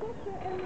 picture in